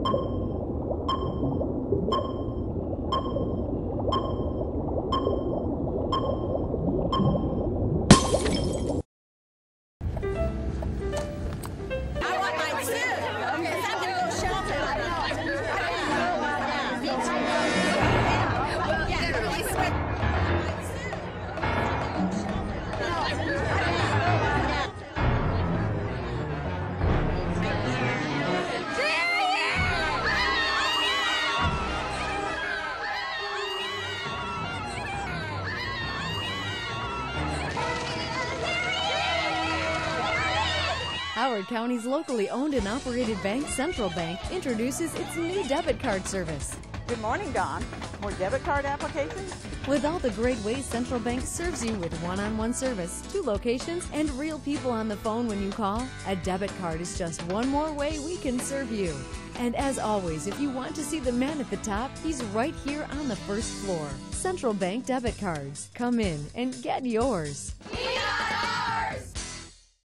I Howard County's locally owned and operated bank, Central Bank, introduces its new debit card service. Good morning, Don. More debit card applications? With all the great ways Central Bank serves you with one on one service, two locations, and real people on the phone when you call, a debit card is just one more way we can serve you. And as always, if you want to see the man at the top, he's right here on the first floor. Central Bank debit cards. Come in and get yours.